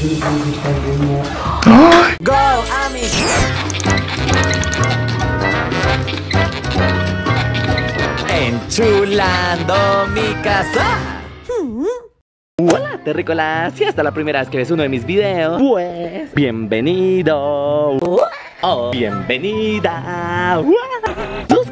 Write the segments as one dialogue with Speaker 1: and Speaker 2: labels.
Speaker 1: Go, Ami. Enchulando mi casa. Hola, terrícolas. Si esta es la primera vez que ves uno de mis videos, pues bienvenido. Oh, bienvenida.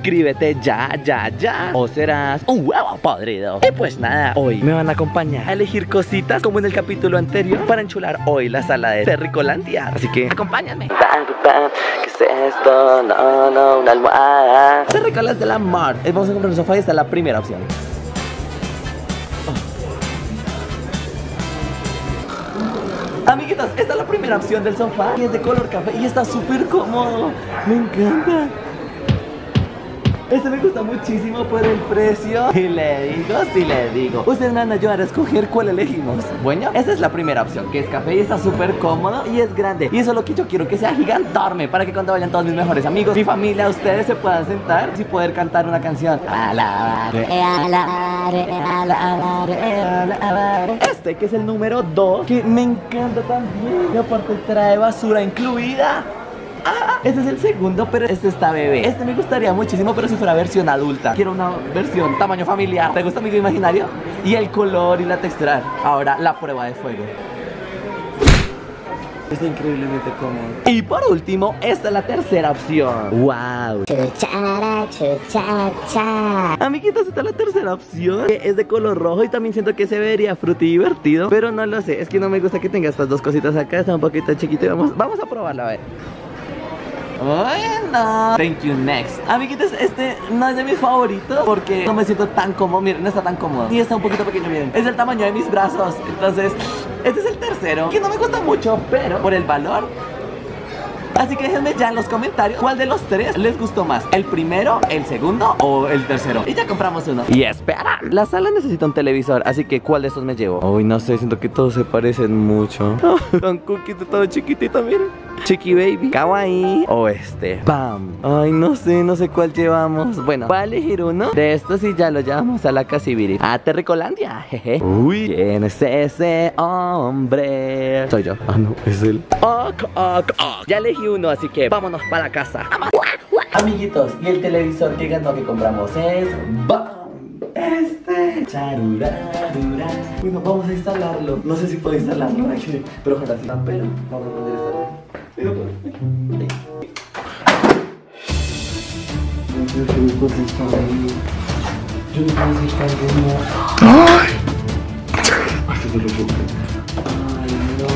Speaker 1: Suscríbete ya, ya, ya. O serás un huevo podrido. Y pues nada, hoy me van a acompañar a elegir cositas como en el capítulo anterior para enchular hoy la sala de Terricolandia. Así que acompáñenme. ¿Qué es esto? No, no, una almohada. Terricolas de la mar. Eh, Vamos a comprar un sofá y esta es la primera opción. Amiguitos, esta es la primera opción del sofá y es de color café y está súper cómodo. Me encanta. Este me gusta muchísimo por el precio. Y le digo, sí le digo. Ustedes me van a ayudar a escoger cuál elegimos. Bueno, esta es la primera opción, que es café y está súper cómodo y es grande. Y eso es lo que yo quiero, que sea gigantorme para que cuando vayan todos mis mejores amigos, mi familia, ustedes se puedan sentar y poder cantar una canción. Este que es el número 2, que me encanta también. Y aparte trae basura incluida. Ah, este es el segundo, pero este está bebé. Este me gustaría muchísimo, pero si fuera versión adulta. Quiero una versión tamaño familiar. ¿Te gusta amigo imaginario? Y el color y la textura. Ahora, la prueba de fuego. Está increíblemente cómodo. Y por último, esta es la tercera opción. ¡Wow!
Speaker 2: Chuchara, chuchacha.
Speaker 1: Amiguitos, esta es la tercera opción. Que es de color rojo y también siento que se vería fruto y divertido. Pero no lo sé, es que no me gusta que tenga estas dos cositas acá. Está un poquito chiquito y vamos, vamos a probarlo a ver. Bueno, thank you next Amiguitos, este no es de mis favoritos Porque no me siento tan cómodo, miren, no está tan cómodo Y está un poquito pequeño, miren Es el tamaño de mis brazos Entonces, este es el tercero Que no me gusta mucho, pero por el valor Así que déjenme ya en los comentarios cuál de los tres les gustó más. ¿El primero, el segundo o el tercero? Y ya compramos uno. Y espera, la sala necesita un televisor, así que ¿cuál de estos me llevo? Uy, no sé, siento que todos se parecen mucho. Son cookies de todo chiquitito, miren. Chiqui Baby, Kawaii o este. ¡Bam! Ay, no sé, no sé cuál llevamos. Bueno, voy a elegir uno de estos y ya lo llevamos a la Casibiri. A Terricolandia, jeje. Uy, ¿quién es ese hombre? Soy yo. Ah, no, es él. Ok, ok, ok. Ya elegí uno, así que vámonos para la casa. Amiguitos, y el televisor que ganó que compramos es. ¡Bam! Este Charurarura. Bueno, vamos a instalarlo. No sé si puedo instalarlo aquí, pero ojalá sí. Pero vamos a poder instalarlo. Yo no está ahí. Yo. ¡Ay! Puedo. Ay, no.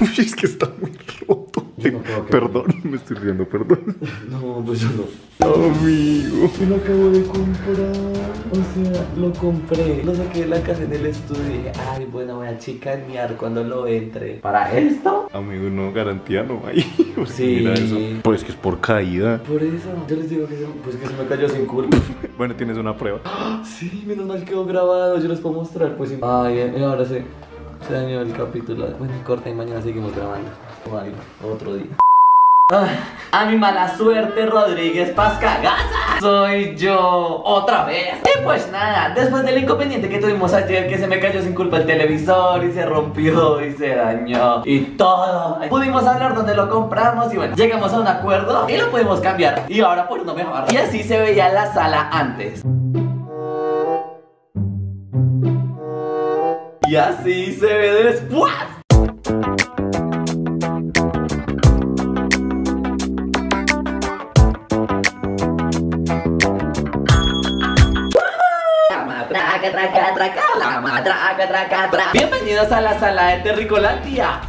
Speaker 3: Uy, es que está muy roto.
Speaker 1: Yo no.
Speaker 3: Perdón, me estoy riendo, perdón.
Speaker 1: No, pues yo no.
Speaker 3: Amigo.
Speaker 1: Yo lo acabo de comprar. O sea, lo compré. Lo saqué de la casa en el estudio y dije, ay, bueno, voy a chicanear cuando lo entre. ¿Para esto?
Speaker 3: Amigo, no, garantía no hay.
Speaker 1: Sí.
Speaker 3: Mira eso. Pues que es por caída.
Speaker 1: Por eso, yo les digo que se, pues que se me cayó sin culpa.
Speaker 3: Bueno, tienes una prueba.
Speaker 1: Sí, menos mal quedó grabado, yo les puedo mostrar. Pues sí. Ay, eh, ahora se, se dañó el capítulo. Bueno, corta y mañana seguimos grabando. Otro día. A mi mala suerte, Rodríguez Pascagasa. Soy yo otra vez. Y pues nada, después del inconveniente que tuvimos ayer, que se me cayó sin culpa el televisor y se rompió y se dañó y todo. Pudimos hablar donde lo compramos y bueno, llegamos a un acuerdo y lo pudimos cambiar. Y ahora por uno mejor. Y así se veía la sala antes. Y así se ve después. Matraca, traca, traca, la matraca, traca, traca. Bienvenidos a la sala de Terricolandia.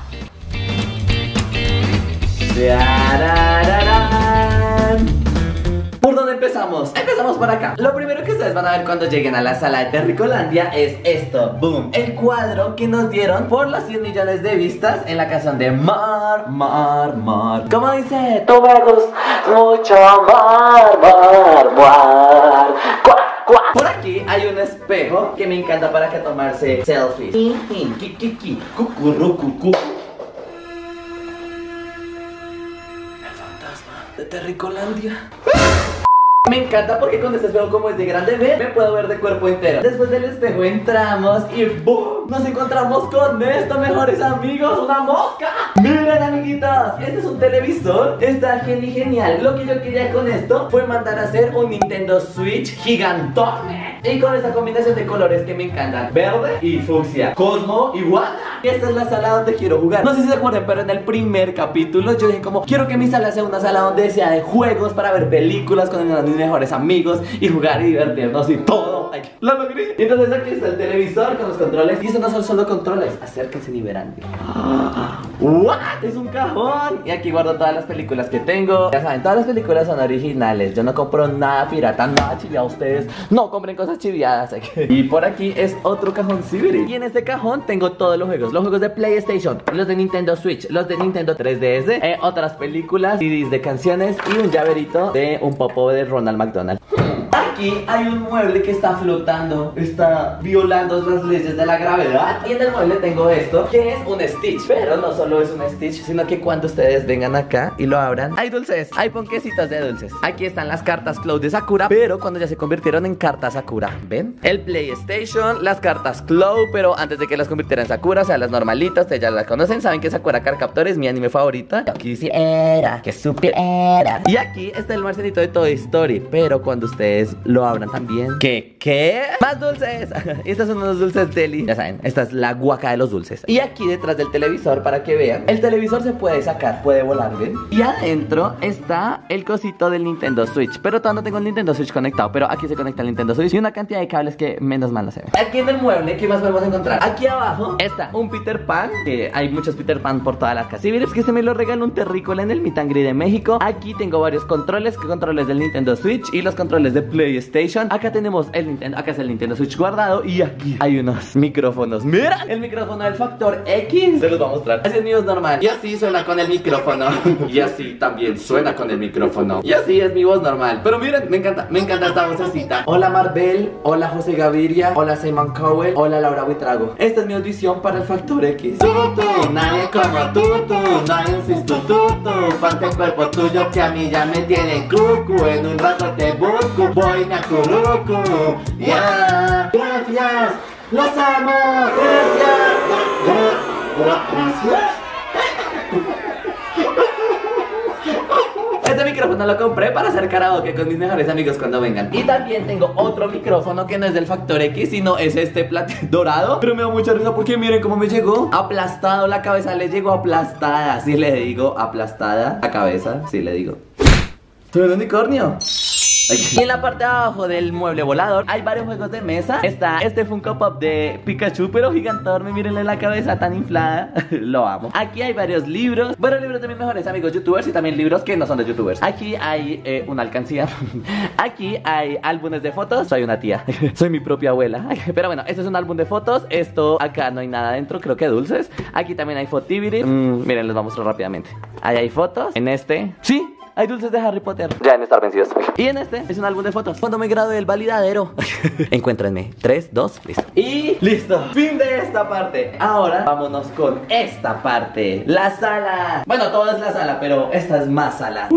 Speaker 1: ¿Por dónde empezamos? Empezamos por acá. Lo primero que ustedes van a ver cuando lleguen a la sala de Terricolandia es esto. Boom. El cuadro que nos dieron por los 100 millones de vistas en la canción de Mar, Mar, Mar. ¿Cómo dice? Tú me gustas mucho, Mar, Mar, Mar. Cuac, cuac. Por aquí hay un espejo que me encanta para que tomarse selfies. Cucurru. El fantasma de Terricolandia. Me encanta porque con este espejo como es de grande ve, me puedo ver de cuerpo entero. Después del espejo entramos y ¡boom! Nos encontramos con esto, mejores amigos, una mosca. Miren amiguitos, este es un televisor, está genial genial. Lo que yo quería con esto fue mandar a hacer un Nintendo Switch gigantón. Y con esta combinación de colores que me encantan, verde y fucsia, cosmo y guana. Esta es la sala donde quiero jugar. No sé si se acuerdan, pero en el primer capítulo yo dije como, quiero que mi sala sea una sala donde sea de juegos para ver películas con mis mejores amigos y jugar y divertirnos y todo. Ay, la logré. Entonces aquí está el televisor con los controles. Y eso no son solo controles, acérquense y verán. ¿What? Es un cajón. Y aquí guardo todas las películas que tengo. Ya saben, todas las películas son originales. Yo no compro nada pirata, nada chiviado. Ustedes no compren cosas chiviadas. Y por aquí es otro cajón civil. Y en este cajón tengo todos los juegos. Los juegos de PlayStation, los de Nintendo Switch, los de Nintendo 3DS, eh, otras películas, CDs de canciones y un llaverito de un popo de Ronald McDonald. Aquí hay un mueble que está flotando, está violando las leyes de la gravedad. Y en el mueble tengo esto, que es un Stitch. Pero no solo es un Stitch, sino que cuando ustedes vengan acá y lo abran, hay dulces, hay ponquecitos de dulces. Aquí están las cartas Cloud de Sakura, pero cuando ya se convirtieron en cartas Sakura. ¿Ven? El PlayStation, las cartas Cloud, pero antes de que las convirtieran en Sakura, o sea, las normalitas, ustedes ya las conocen, saben que Sakura Card Captor es mi anime favorita. Aquí sí era, que super era. Y aquí está el marcelito de Toy Story, pero cuando ustedes lo abran también. ¿Qué? ¿Qué? ¡Más dulces! Estos son unos dulces deli. Ya saben, esta es la guaca de los dulces. Y aquí detrás del televisor, para que vean, el televisor se puede sacar, puede volar, ¿ven? Y adentro está el cosito del Nintendo Switch. Pero todavía no tengo el Nintendo Switch conectado, pero aquí se conecta el Nintendo Switch y una cantidad de cables que menos mal no se ven. Aquí en el mueble, ¿qué más podemos encontrar? Aquí abajo está un Peter Pan, que hay muchos Peter Pan por toda la casa. Y es que se me lo regaló un terrícola en el Mitangri de México. Aquí tengo varios controles, que controles del Nintendo Switch y los controles de PlayStation. Acá tenemos el Nintendo, acá es el Nintendo Switch guardado y aquí hay unos micrófonos. Mira, el micrófono del Factor X. Se los voy a mostrar. Así es mío es normal. Y así suena con el micrófono. y así también suena con el micrófono. Y así es mi voz normal. Pero miren, me encanta, me encanta esta vocecita. Hola Marvel, hola José Gaviria, hola Simon Cowell, hola Laura Buitrago. Esta es mi audición para el Factor X. Tú, tú, nadie como tú, tú. Parte el cuerpo tuyo que a mí ya me tiene cucu. En un rato te busco, voy gracias, los amo, gracias. Gracias. Este micrófono lo compré para hacer karaoke con mis mejores amigos cuando vengan. Y también tengo otro micrófono que no es del Factor X Sino es este plato dorado. Pero me da mucha risa porque miren cómo me llegó. Aplastado la cabeza, le llegó aplastada. Así le digo, aplastada la cabeza, sí le digo. Soy el unicornio y en la parte de abajo del mueble volador hay varios juegos de mesa. Está este Funko Pop de Pikachu, pero gigantorme. Mírenle la cabeza tan inflada. Lo amo. Aquí hay varios libros. Bueno, libros de mis mejores amigos youtubers y también libros que no son de youtubers. Aquí hay eh, una alcancía. Aquí hay álbumes de fotos. Soy una tía. Soy mi propia abuela. Pero bueno, este es un álbum de fotos. Esto acá no hay nada dentro, creo que dulces. Aquí también hay fotiviris. Mm, miren, les voy a mostrar rápidamente. Ahí hay fotos. En este. Sí, hay dulces de Harry Potter. Ya en estar vencidos. Y en este es un álbum de fotos. Cuando me gradué del validadero. Encuéntrenme. 3, 2, listo. Y listo. Fin de esta parte. Ahora vámonos con esta parte. La sala. Bueno, todo es la sala, pero esta es más sala.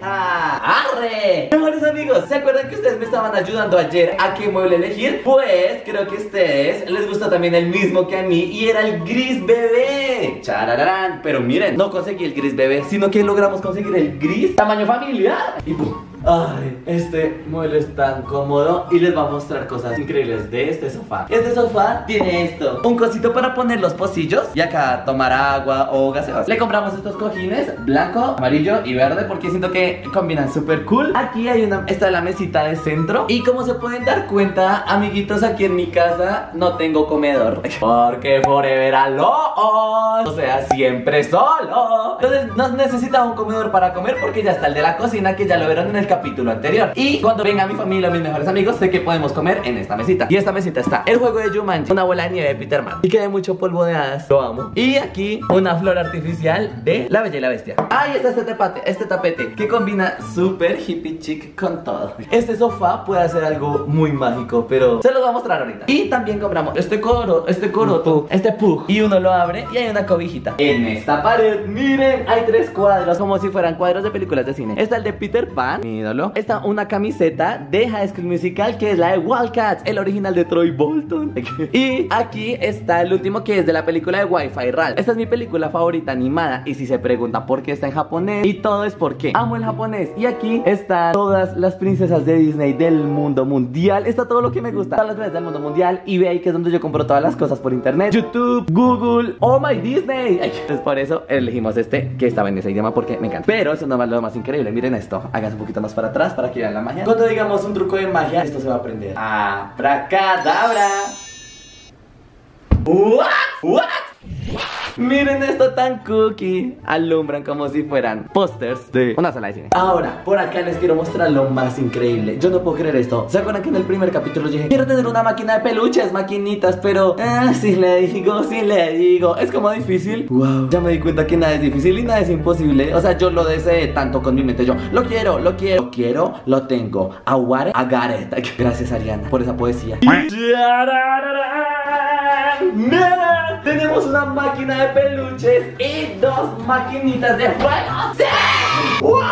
Speaker 1: ¡Arre! Mejores amigos, ¿se acuerdan que ustedes me estaban ayudando ayer a qué mueble elegir? Pues creo que a ustedes les gusta también el mismo que a mí y era el gris bebé. Charararán. Pero miren, no conseguí el gris bebé, sino que logramos conseguir el gris tamaño familiar. Y pum. Ay, este mueble es tan cómodo y les va a mostrar cosas increíbles de este sofá. Este sofá tiene esto, un cosito para poner los pocillos y acá tomar agua o gaseosa. Le compramos estos cojines blanco, amarillo y verde porque siento que combinan súper cool. Aquí hay una, esta es la mesita de centro y como se pueden dar cuenta, amiguitos, aquí en mi casa no tengo comedor porque forever alone, o sea, siempre solo. Entonces no necesitaba un comedor para comer porque ya está el de la cocina que ya lo vieron en el capítulo anterior. Y cuando venga mi familia, mis mejores amigos Sé que podemos comer en esta mesita. Y esta mesita está el juego de Jumanji Una bola de nieve de Peter Man Y que hay mucho polvo de hadas Lo amo. Y aquí una flor artificial de La Bella y la Bestia. Ahí está este tapete, este tapete Que combina súper hippie chic con todo. Este sofá puede hacer algo muy mágico Pero se los voy a mostrar ahorita. Y también compramos este coro, este coroto Este pug. Y uno lo abre y hay una cobijita. En esta pared, miren, hay tres cuadros Como si fueran cuadros de películas de cine. Está el de Peter Pan Está una camiseta de High School Musical que es la de Wildcats, el original de Troy Bolton. y aquí está el último que es de la película de Wi-Fi RAL. Esta es mi película favorita animada y si se pregunta por qué está en japonés y todo es porque amo el japonés. Y aquí están todas las princesas de Disney del mundo mundial. Está todo lo que me gusta. Todas las princesas del mundo mundial. eBay, que es donde yo compro todas las cosas por internet. YouTube, Google, Oh My Disney. Entonces por eso elegimos este que estaba en ese idioma porque me encanta. Pero eso no es lo más increíble. Miren esto. Háganse un poquito más para atrás para que vean la magia. Cuando digamos un truco de magia, esto se va a aprender. Abracadabra. What? What? Miren esto tan cookie. Alumbran como si fueran pósters de una sala de cine. Ahora, por acá les quiero mostrar lo más increíble. Yo no puedo creer esto. ¿Se acuerdan que en el primer capítulo dije quiero tener una máquina de peluches, maquinitas? Pero, ah, si le digo, si le digo. Es como difícil. Wow, ya me di cuenta que nada es difícil y nada es imposible. O sea, yo lo deseé tanto con mi mente. Yo lo quiero, lo quiero, lo quiero, lo tengo. I want. Gracias, Ariana, por esa poesía. Tenemos una máquina de peluches y dos maquinitas de juegos. ¡Sí! ¡Wow!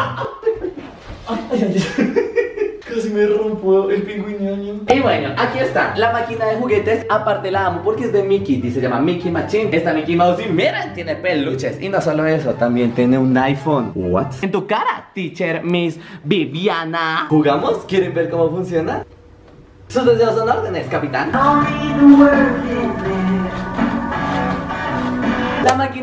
Speaker 1: Ay, ay, ay. Casi me rompo el pingüiñaño. Y bueno, aquí está la máquina de juguetes. Aparte la amo porque es de Mickey y se llama Mickey Machine. Esta Mickey Mouse y miren, tiene peluches. Y no solo eso, también tiene un iPhone. What? En tu cara, teacher Miss Viviana. ¿Jugamos? ¿Quieren ver cómo funciona? Sus deseos son órdenes, capitán.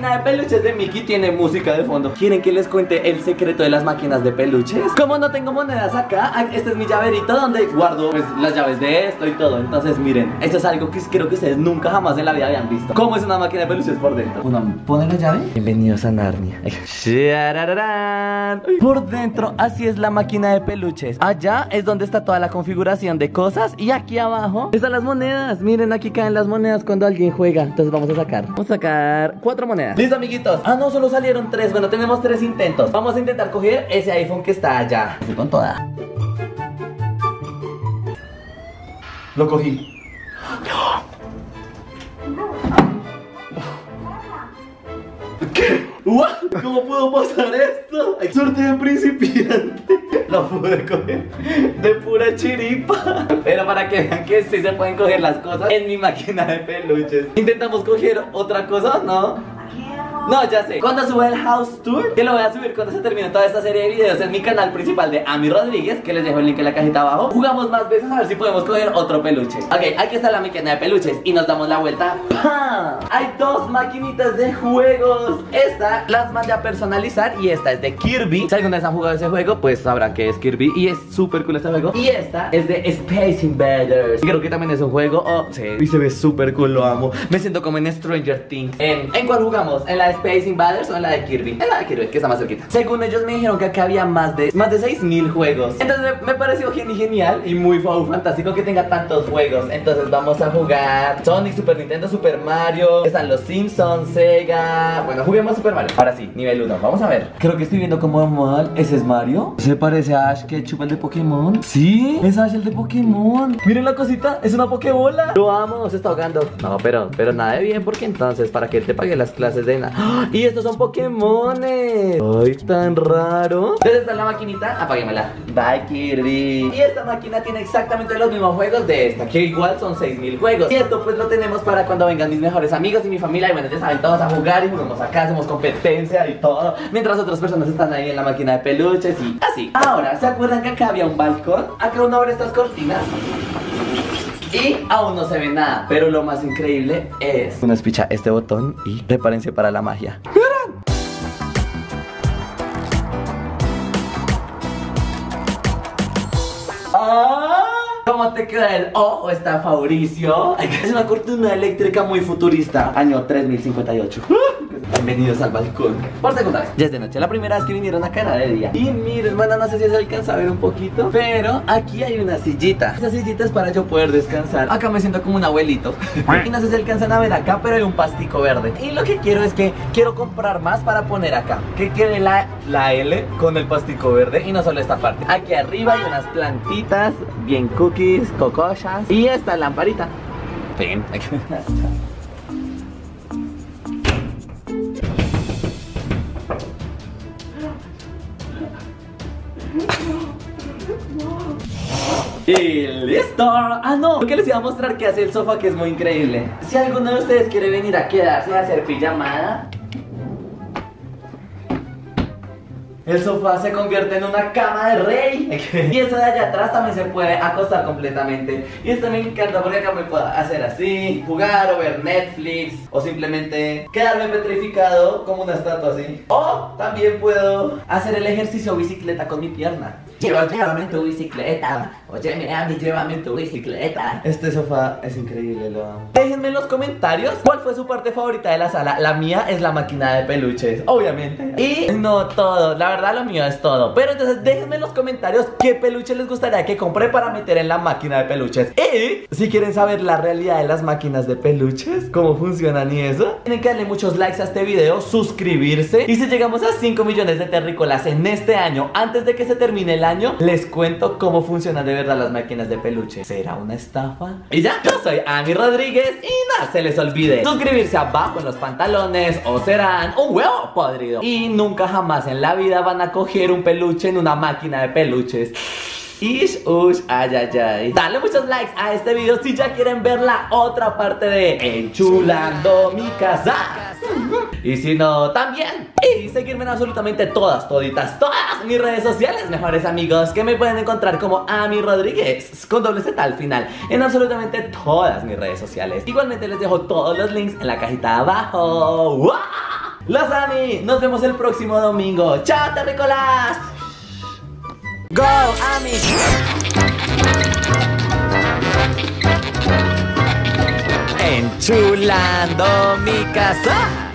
Speaker 1: La máquina de peluches de Mickey tiene música de fondo. ¿Quieren que les cuente el secreto de las máquinas de peluches? Como no tengo monedas acá, ah, este es mi llaverito donde guardo pues, las llaves de esto y todo. Entonces, miren, esto es algo que creo que ustedes nunca jamás en la vida habían visto. ¿Cómo es una máquina de peluches por dentro? Uno pone la llave. Bienvenidos a Narnia. Por dentro, así es la máquina de peluches. Allá es donde está toda la configuración de cosas. Y aquí abajo están las monedas. Miren, aquí caen las monedas cuando alguien juega. Entonces vamos a sacar. Vamos a sacar cuatro monedas. Listo, amiguitos. Ah, no, solo salieron tres. Bueno, tenemos tres intentos. Vamos a intentar coger ese iPhone que está allá. Estoy con toda. Lo cogí. ¿Qué? ¿Cómo pudo pasar esto? Suerte de principiante. Lo pude coger de pura chiripa. Pero para que vean que sí se pueden coger las cosas en mi máquina de peluches. Intentamos coger otra cosa, ¿no? No, ya sé. Cuando suba el House Tour, que lo voy a subir cuando se termine toda esta serie de videos en mi canal principal de Ami Rodríguez, que les dejo el link en la cajita abajo. Jugamos más veces a ver si podemos coger otro peluche. Ok, aquí está la máquina de peluches y nos damos la vuelta. ¡Pam! Hay dos maquinitas de juegos. Esta las mandé a personalizar y esta es de Kirby. Si alguna vez han jugado ese juego, pues sabrán que es Kirby y es súper cool este juego. Y esta es de Space Invaders. Y creo que también es un juego. Oh, sí. Y se ve súper cool, lo amo. Me siento como en Stranger Things. ¿En, ¿en cuál jugamos? ¿En la de Space Invaders o en la de Kirby? En la de Kirby, que está más cerquita. Según ellos me dijeron que acá había más de más de 6000 juegos. Entonces me, pareció geni- genial y muy fantástico que tenga tantos juegos. Entonces vamos a jugar Sonic, Super Nintendo, Super Mario. Están los Simpsons, Sega. Bueno, juguemos Super Mario. Ahora sí, nivel 1. Vamos a ver. Creo que estoy viendo como mal. ¿Ese es Mario? ¿Se parece a Ash Ketchum el de Pokémon? Sí, es Ash el de Pokémon. Miren la cosita, es una Pokébola. Lo amo, se está ahogando. No, pero, pero nada de bien, porque entonces para que te pague las clases de nada. ¡Ah! Y estos son Pokémones. Ay, tan raro. Entonces está la maquinita, apaguémosla. Bye, Kirby. Y esta máquina tiene exactamente los mismos juegos de esta, que igual son 6000 juegos. Y esto pues lo tenemos para cuando vengan mis mejores amigos y mi familia. Y bueno, ya saben, todos a jugar y jugamos acá, hacemos competencia y todo. Mientras otras personas están ahí en la máquina de peluches y así. Ahora, ¿se acuerdan que acá había un balcón? Acá uno abre estas cortinas. Y aún no se ve nada, pero lo más increíble es Uno espicha este botón y prepárense para la magia ¡Ah! ¿Cómo te queda el ojo? Está Fabricio. Hay que hacer una cortina eléctrica muy futurista. Año 3058. Bienvenidos al balcón. Por segunda vez. Ya es de noche. La primera vez que vinieron acá era de día. Y miren, bueno, no sé si se alcanza a ver un poquito. Pero aquí hay una sillita. Esa sillita es para yo poder descansar. Acá me siento como un abuelito. y no sé si alcanzan a ver acá, pero hay un pastico verde. Y lo que quiero es que quiero comprar más para poner acá. Que quede la, la L con el pastico verde y no solo esta parte. Aquí arriba hay unas plantitas, bien cookies, cocochas. Y esta lamparita. Ven. Y listo. Ah, no. Porque les iba a mostrar que hace el sofá que es muy increíble. Si alguno de ustedes quiere venir a quedarse a hacer pijamada, El sofá se convierte en una cama de rey. Y eso de allá atrás también se puede acostar completamente. Y esto me encanta porque acá me puedo hacer así, jugar o ver Netflix. O simplemente quedarme petrificado como una estatua así. O también puedo hacer el ejercicio bicicleta con mi pierna. Lleva, llévame tu bicicleta. Oye, mí, llévame tu bicicleta. Este sofá es increíble, lo amo. Déjenme en los comentarios cuál fue su parte favorita de la sala. La mía es la máquina de peluches, obviamente. Y no todo, la verdad lo mío es todo. Pero entonces déjenme en los comentarios qué peluche les gustaría que compré para meter en la máquina de peluches. Y si quieren saber la realidad de las máquinas de peluches, cómo funcionan y eso, tienen que darle muchos likes a este video, suscribirse. Y si llegamos a 5 millones de terrícolas en este año, antes de que se termine el les cuento cómo funcionan de verdad las máquinas de peluche. ¿Será una estafa? Y ya, yo soy Ami Rodríguez y no se les olvide suscribirse abajo en los pantalones o serán un huevo podrido. Y nunca jamás en la vida van a coger un peluche en una máquina de peluches. Ish, ush, ay, ay, ay. Dale muchos likes a este video si ya quieren ver la otra parte de Enchulando mi casa. Y si no, también. Y seguirme en absolutamente todas, toditas, todas mis redes sociales, mejores amigos, que me pueden encontrar como Ami Rodríguez, con doble Z al final, en absolutamente todas mis redes sociales. Igualmente les dejo todos los links en la cajita de abajo. ¡Wow! Los Ami, nos vemos el próximo domingo. ¡Chao, terrícolas! Go, Ami. Enchulando mi casa.